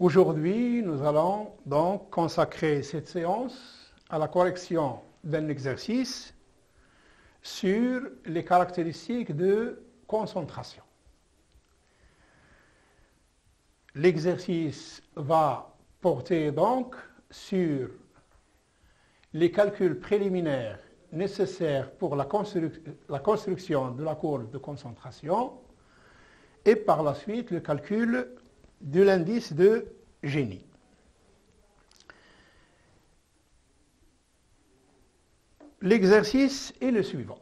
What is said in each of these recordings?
Aujourd'hui, nous allons donc consacrer cette séance à la correction d'un exercice sur les caractéristiques de concentration. L'exercice va porter donc sur les calculs préliminaires nécessaires pour la, construction de la courbe de concentration et par la suite le calcul de l'indice de génie. L'exercice est le suivant.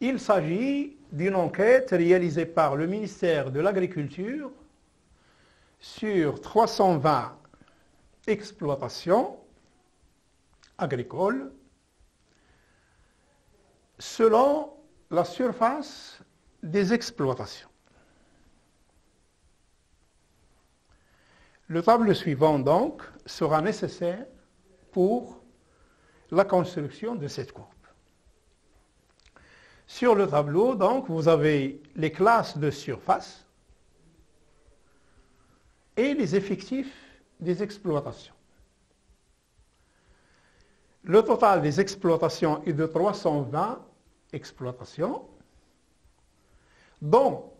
Il s'agit d'une enquête réalisée par le ministère de l'Agriculture sur 320 exploitations agricoles selon la surface des exploitations. Le tableau suivant, donc, sera nécessaire pour la construction de cette courbe. Sur le tableau, donc, vous avez les classes de surface et les effectifs des exploitations. Le total des exploitations est de 320 exploitations, dont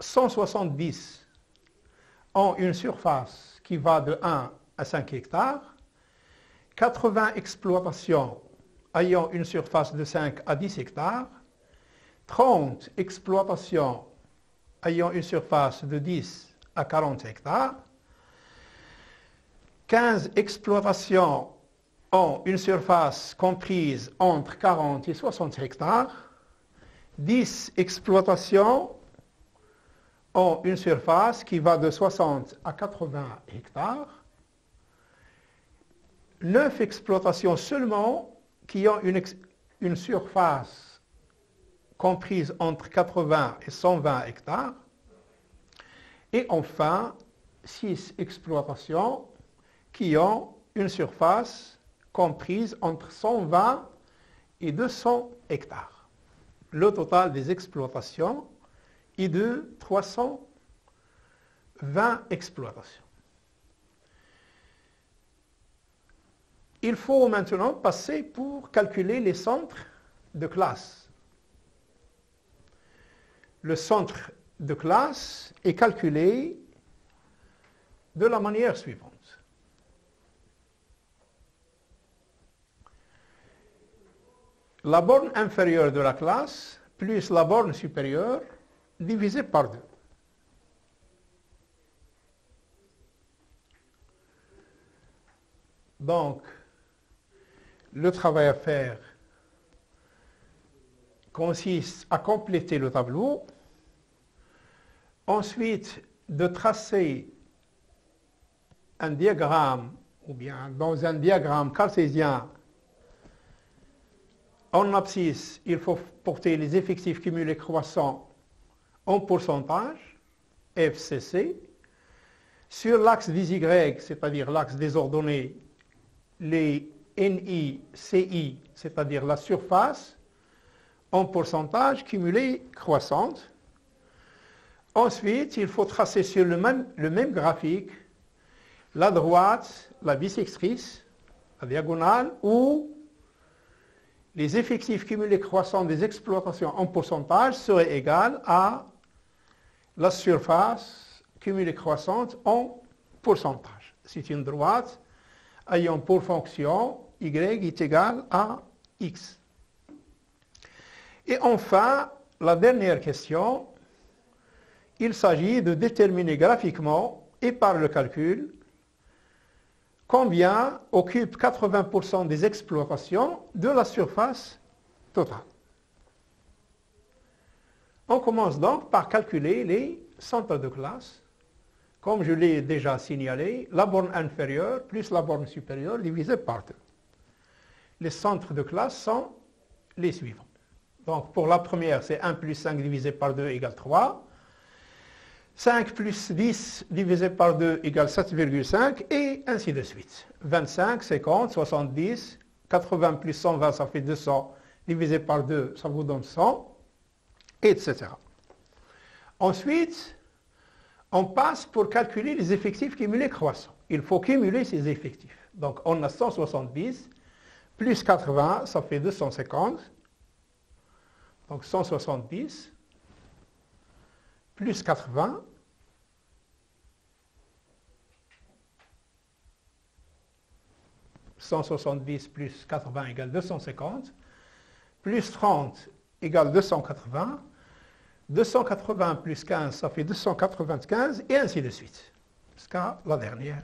170 ont une surface qui va de 1 à 5 hectares, 80 exploitations ayant une surface de 5 à 10 hectares, 30 exploitations ayant une surface de 10 à 40 hectares, 15 exploitations ont une surface comprise entre 40 et 60 hectares, 10 exploitations ont une surface qui va de 60 à 80 hectares, 9 exploitations seulement qui ont une, surface comprise entre 80 et 120 hectares, et enfin 6 exploitations qui ont une surface comprise entre 120 et 200 hectares. Le total des exploitations de 320 exploitations. Il faut maintenant passer pour calculer les centres de classe. Le centre de classe est calculé de la manière suivante. La borne inférieure de la classe plus la borne supérieure divisé par deux. Donc, le travail à faire consiste à compléter le tableau, ensuite de tracer un diagramme, ou bien dans un diagramme cartésien, en abscisse, il faut porter les effectifs cumulés croissants en pourcentage, FCC, sur l'axe des Y, c'est-à-dire l'axe des ordonnées, les NI, CI, c'est-à-dire la surface, en pourcentage cumulé croissante. Ensuite, il faut tracer sur le même, graphique la droite, la bisectrice, la diagonale, ou les effectifs cumulés croissants des exploitations en pourcentage seraient égaux à la surface cumulée croissante en pourcentage. C'est une droite ayant pour fonction y est égal à x. Et enfin, la dernière question, il s'agit de déterminer graphiquement et par le calcul combien occupe 80% des exploitations de la surface totale. On commence donc par calculer les centres de classe. Comme je l'ai déjà signalé, la borne inférieure plus la borne supérieure divisée par deux. Les centres de classe sont les suivants. Donc pour la première, c'est 1 plus 5 divisé par 2 égale 3. 5 plus 10 divisé par 2 égale 7,5 et ainsi de suite. 25, 50, 70, 80 plus 120 ça fait 200 divisé par 2 ça vous donne 100, etc. Ensuite, on passe pour calculer les effectifs cumulés croissants. Il faut cumuler ces effectifs. Donc on a 170 plus 80, ça fait 250. Donc 170 plus 80 170 plus 80 égale 250, plus 30 égale 280, 280 plus 15, ça fait 295, et ainsi de suite, jusqu'à la dernière.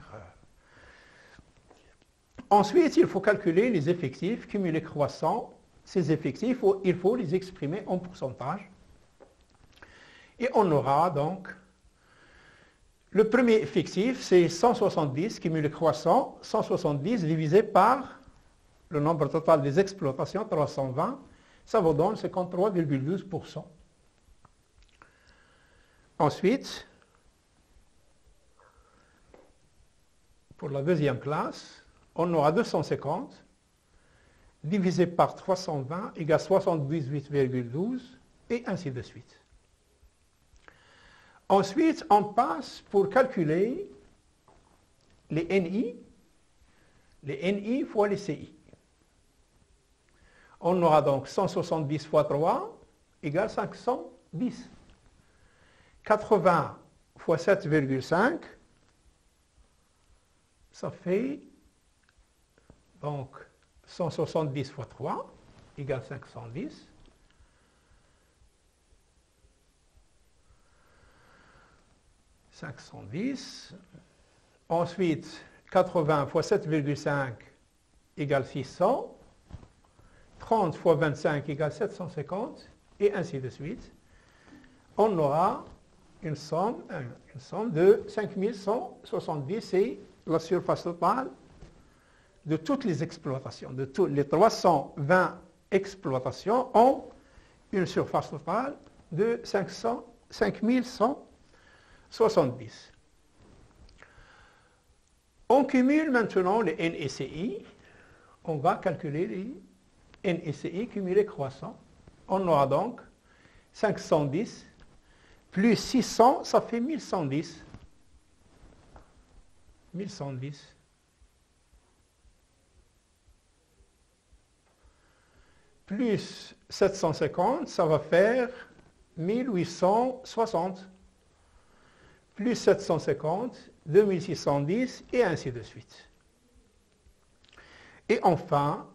Ensuite, il faut calculer les effectifs cumulés croissants. Ces effectifs, il faut les exprimer en pourcentage. Et on aura donc le premier effectif, c'est 170, cumulé croissant, 170 divisé par le nombre total des exploitations, 320, ça vous donne 53,12%. Ensuite, pour la deuxième classe, on aura 250 divisé par 320 égale 78,12 et ainsi de suite. Ensuite, on passe pour calculer les NI, les NI fois les CI. On aura donc 170 fois 3 égale 510. 80 fois 7,5, ça fait donc 170 fois 3 égale 510. 510. Ensuite, 80 fois 7,5 égale 600. 30 fois 25 égale 750. Et ainsi de suite. On aura une somme, de 5170. C'est la surface totale de toutes les exploitations. De tous les 320 exploitations ont une surface totale de 500, 5100 70. On cumule maintenant les NSCI. On va calculer les NSCI cumulés croissants. On aura donc 510 plus 600, ça fait 1110. 1110. Plus 750, ça va faire 1860 plus 750, 2610 et ainsi de suite. Et enfin,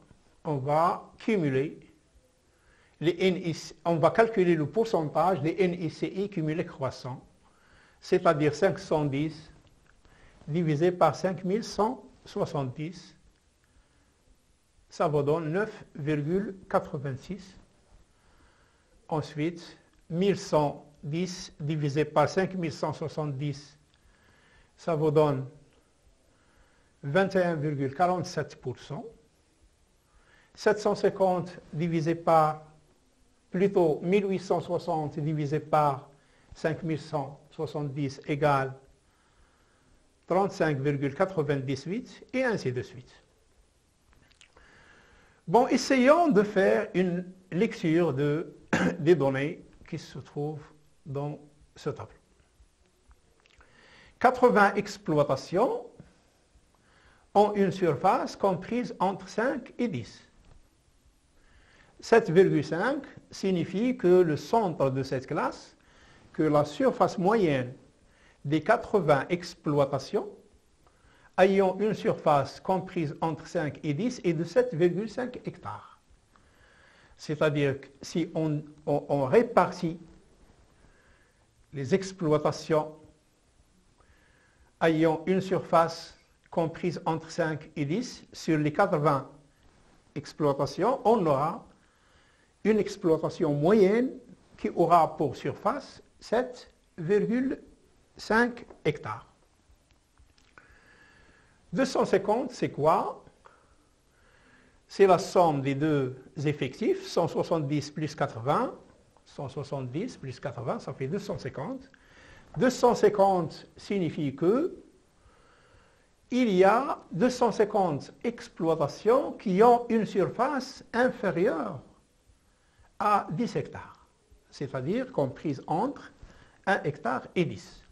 on va cumuler on va calculer le pourcentage des NICI cumulés croissants, c'est-à-dire 510 divisé par 5170, ça vous donne 9,86. Ensuite, 1100 10 divisé par 5170, ça vous donne 21,47%. 750 divisé par, plutôt 1860 divisé par 5170 égale 35,98 et ainsi de suite. Bon, essayons de faire une lecture de, des données qui se trouvent dans ce tableau. 80 exploitations ont une surface comprise entre 5 et 10. 7,5 signifie que le centre de cette classe, que la surface moyenne des 80 exploitations ayant une surface comprise entre 5 et 10 est de 7,5 hectares. C'est-à-dire que si on, répartit les exploitations ayant une surface comprise entre 5 et 10, sur les 80 exploitations, on aura une exploitation moyenne qui aura pour surface 7,5 hectares. 250, c'est quoi? C'est la somme des deux effectifs, 170 plus 80, 170 plus 80, ça fait 250. 250 signifie que il y a 250 exploitations qui ont une surface inférieure à 10 hectares, c'est-à-dire comprise entre 1 hectare et 10.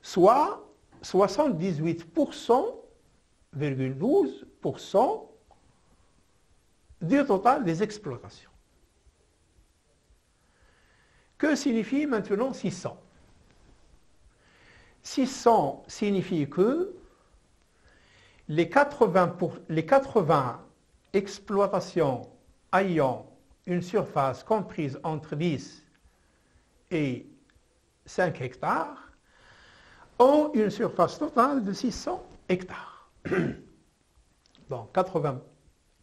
soit 78,12% du total des exploitations. Que signifie maintenant 600 600 signifie que les 80, les 80 exploitations ayant une surface comprise entre 10 et 5 hectares ont une surface totale de 600 hectares. Donc 80,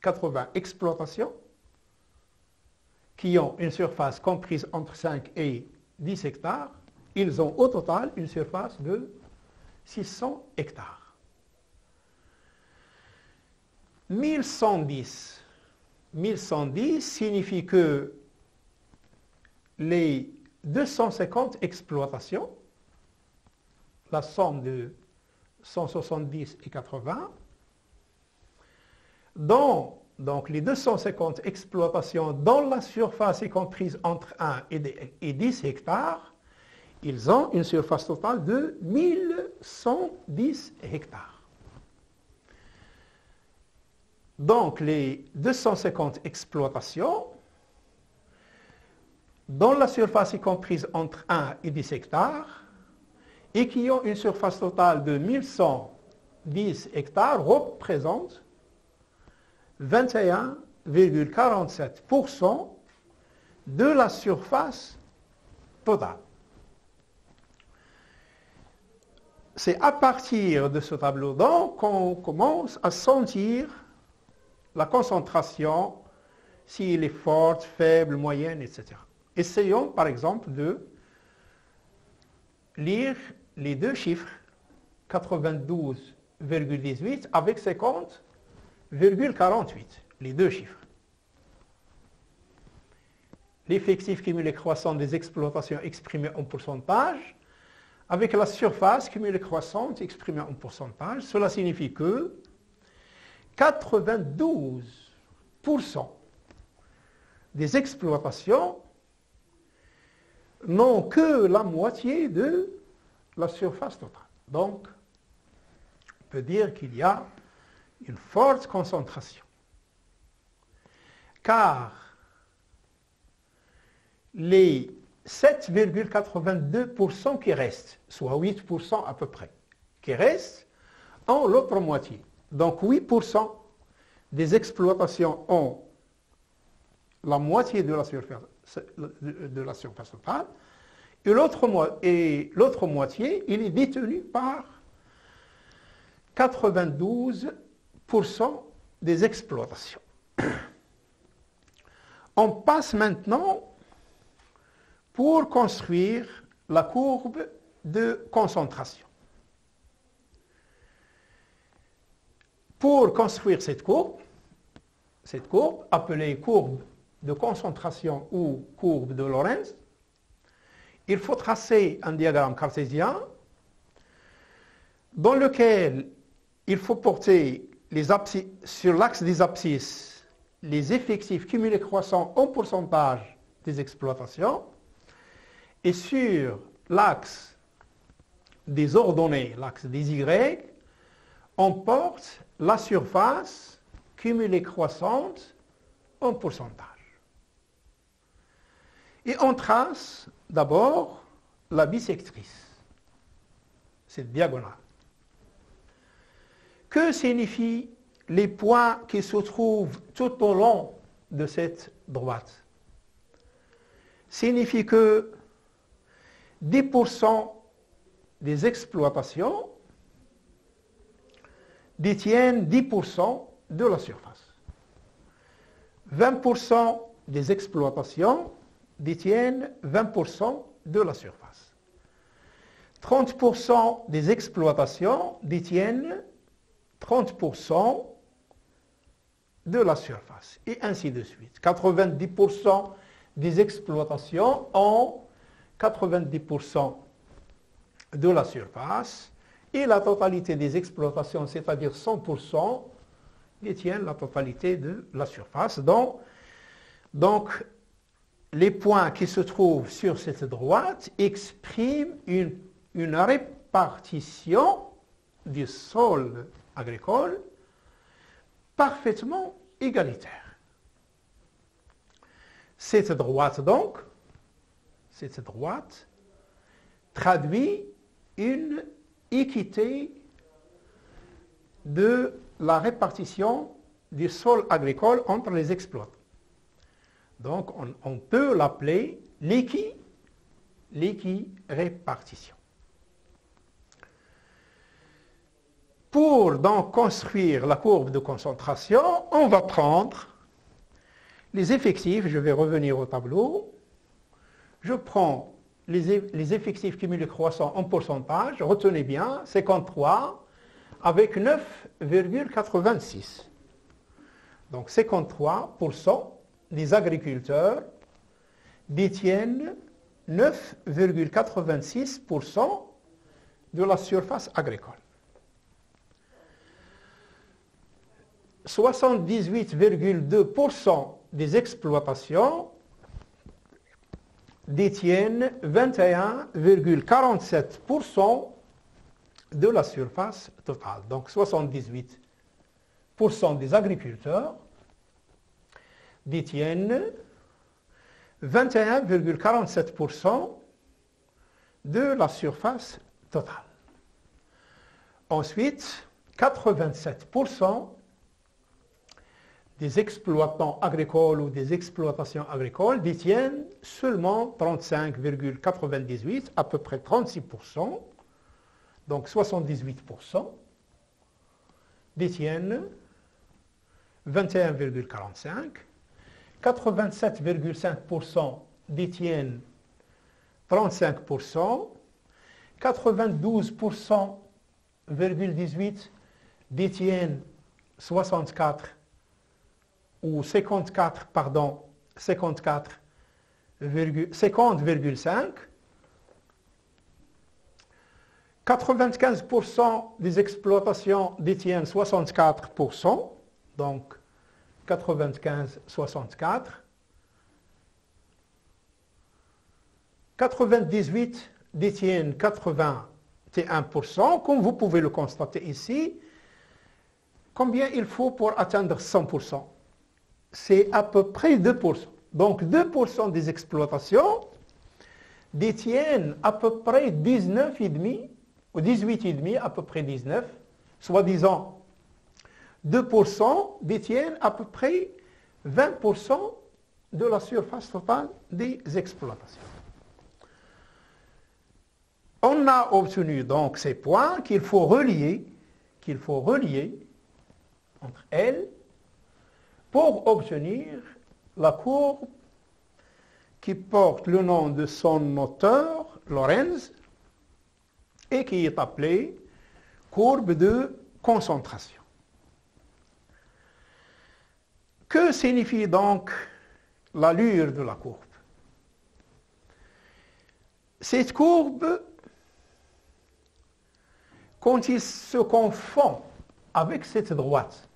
80 exploitations qui ont une surface comprise entre 5 et 10 hectares, ils ont au total une surface de 600 hectares. 1110. 1110 signifie que les 250 exploitations, la somme de 170 et 80, dont donc les 250 exploitations dont la surface est comprise entre 1 et 10 hectares, ils ont une surface totale de 1110 hectares. Donc les 250 exploitations dont la surface est comprise entre 1 et 10 hectares et qui ont une surface totale de 1110 hectares représentent 21,47% de la surface totale. C'est à partir de ce tableau donc qu'on commence à sentir la concentration, s'il est forte, faible, moyenne, etc. Essayons par exemple de lire les deux chiffres, 92,18 avec 50,48, les deux chiffres. L'effectif cumulé croissant des exploitations exprimé en pourcentage avec la surface cumulée croissante exprimée en pourcentage. Cela signifie que 92% des exploitations n'ont que la moitié de la surface totale. Donc, on peut dire qu'il y a une forte concentration. Car les 7,82% qui restent, soit 8% à peu près, qui restent, ont l'autre moitié. Donc 8% des exploitations ont la moitié de la surface, totale, et l'autre moitié, il est détenu par 92% des exploitations. On passe maintenant pour construire la courbe de concentration. Pour construire cette courbe, cette courbe appelée courbe de concentration ou courbe de Lorentz, il faut tracer un diagramme cartésien dans lequel il faut porter les sur l'axe des abscisses les effectifs cumulés croissants en pourcentage des exploitations et sur l'axe des ordonnées, l'axe des Y, on porte la surface cumulée croissante en pourcentage. Et on trace d'abord la bisectrice, cette diagonale. Que signifient les points qui se trouvent tout au long de cette droite? Signifie que 10% des exploitations détiennent 10% de la surface. 20% des exploitations détiennent 20% de la surface. 30% des exploitations détiennent 30% de la surface, et ainsi de suite. 90% des exploitations ont 90% de la surface et la totalité des exploitations, c'est-à-dire 100%, détiennent la totalité de la surface. Donc, donc, les points qui se trouvent sur cette droite expriment une, une répartition du sol agricole parfaitement égalitaire. Cette droite donc, cette droite traduit une équité de la répartition du sol agricole entre les exploitants. Donc on, peut l'appeler l'équi-répartition. Pour donc construire la courbe de concentration, on va prendre les effectifs, je vais revenir au tableau, je prends les, effectifs cumulés croissants en pourcentage, retenez bien, 53 avec 9,86. Donc 53% des agriculteurs détiennent 9,86% de la surface agricole. 78,2% des exploitations détiennent 21,47% de la surface totale. Donc 78% des agriculteurs détiennent 21,47% de la surface totale. Ensuite, 87% des exploitants agricoles ou des exploitations agricoles détiennent seulement 35,98, à peu près 36%, donc 78%, détiennent 21,45, 87,5% détiennent 35%, 92,18% détiennent 64 ou 54, pardon, 54, 50,5. 95% des exploitations détiennent 64%, donc 95-64. 98 détiennent 81%, comme vous pouvez le constater ici. Combien il faut pour atteindre 100% c'est à peu près 2%. Donc 2% des exploitations détiennent à peu près 19,5 ou 18,5, à peu près 19, soi-disant 2% détiennent à peu près 20% de la surface totale des exploitations. On a obtenu donc ces points qu'il faut relier, qu'il faut relier entre elles pour obtenir la courbe qui porte le nom de son auteur, Lorenz, et qui est appelée courbe de concentration. Que signifie donc l'allure de la courbe? Cette courbe, quand il se confond avec cette droite,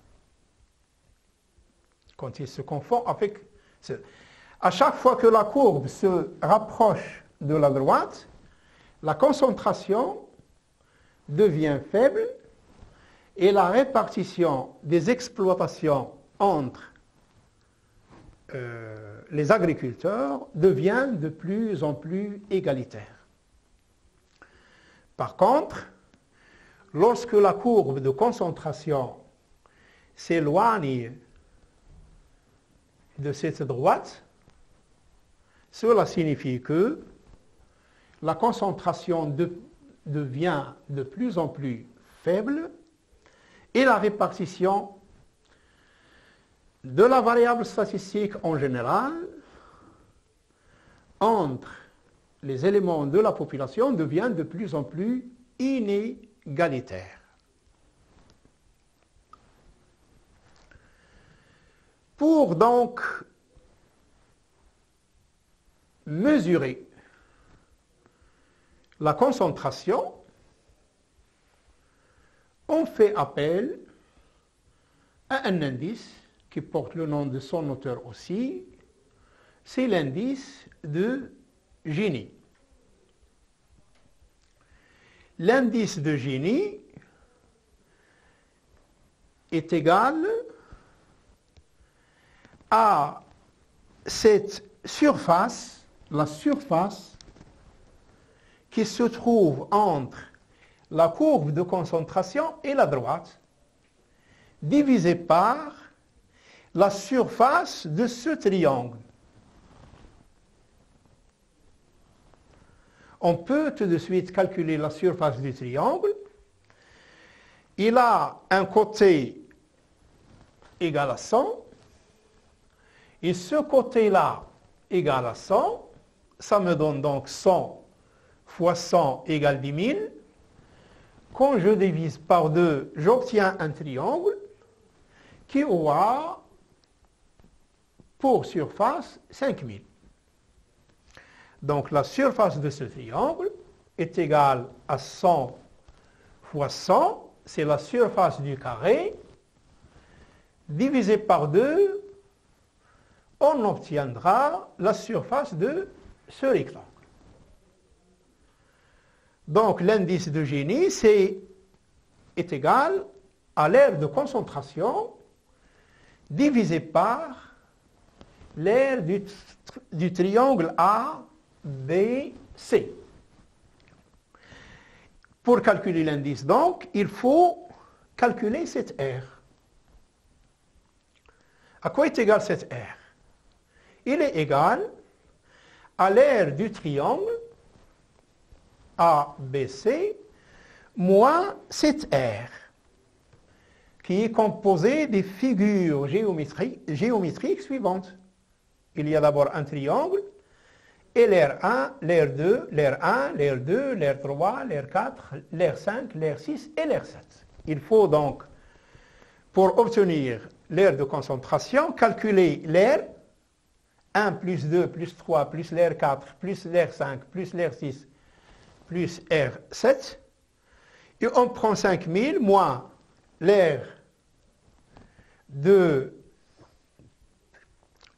quand il se confond avec... À chaque fois que la courbe se rapproche de la droite, la concentration devient faible et la répartition des exploitations entre euh, les agriculteurs devient de plus en plus égalitaire. Par contre, lorsque la courbe de concentration s'éloigne de cette droite, cela signifie que la concentration devient de plus en plus faible et la répartition de la variable statistique en général entre les éléments de la population devient de plus en plus inégalitaire. Pour donc mesurer la concentration, on fait appel à un indice qui porte le nom de son auteur aussi, c'est l'indice de Gini. l'indice de Gini est égal à cette surface, la surface qui se trouve entre la courbe de concentration et la droite, divisée par la surface de ce triangle. On peut tout de suite calculer la surface du triangle. Il a un côté égal à 100 et ce côté-là égal à 100, ça me donne donc 100 fois 100 égale 10 000. Quand je divise par 2, j'obtiens un triangle qui aura pour surface 5000. Donc la surface de ce triangle est égale à 100 fois 100, c'est la surface du carré, divisé par 2, on obtiendra la surface de ce rectangle. Donc l'indice de génie est, égal à l'aire de concentration divisé par l'aire du, triangle ABC. Pour calculer l'indice, donc, il faut calculer cette aire. À quoi est égal cette aire? Il est égal à l'aire du triangle ABC moins cette aire qui est composée des figures géométriques, géométriques suivantes. Il y a d'abord un triangle, et l'air 1, l'air 2, l'air 1, l'air 2, l'air 3, l'air 4, l'air 5, l'air 6 et l'air 7. Il faut donc, pour obtenir l'air de concentration, calculer l'air 1 plus 2 plus 3 plus l'air 4 plus l'air 5 plus l'air 6 plus R7. Et on prend 5000 moins l'air de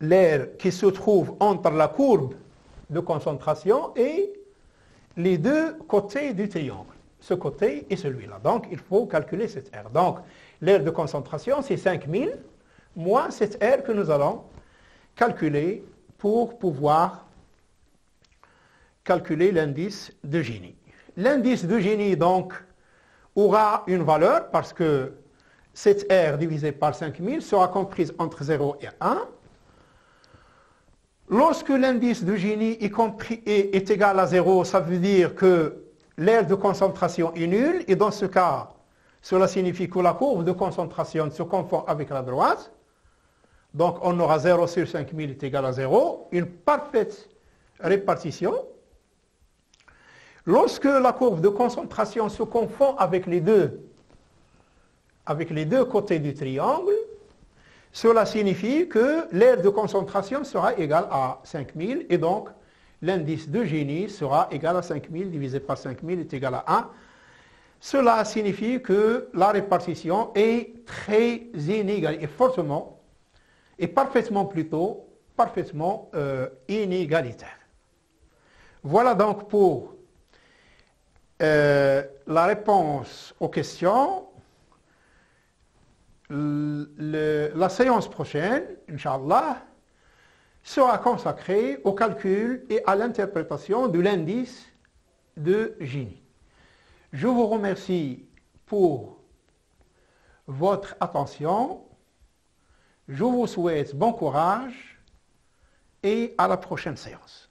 l'air qui se trouve entre la courbe de concentration et les deux côtés du triangle, ce côté et celui-là. Donc, il faut calculer cette R. Donc, l'air de concentration, c'est 5000 moins cette R que nous allons calculer pour pouvoir calculer l'indice de génie. L'indice de génie, donc, aura une valeur parce que cette R divisée par 5000 sera comprise entre 0 et 1. Lorsque l'indice de génie est, est, égal à 0, ça veut dire que l'aire de concentration est nulle, et dans ce cas, cela signifie que la courbe de concentration se confond avec la droite. Donc on aura 0 sur 5000 est égal à 0, une parfaite répartition. Lorsque la courbe de concentration se confond avec les deux, côtés du triangle, cela signifie que l'aire de concentration sera égale à 5000 et donc l'indice de génie sera égal à 5000 divisé par 5000 est égal à 1. Cela signifie que la répartition est très inégale et fortement, et parfaitement plutôt, parfaitement euh, inégalitaire. Voilà donc pour euh, la réponse aux questions, la séance prochaine, Inch'Allah, sera consacrée au calcul et à l'interprétation de l'indice de Gini. Je vous remercie pour votre attention. Je vous souhaite bon courage et à la prochaine séance.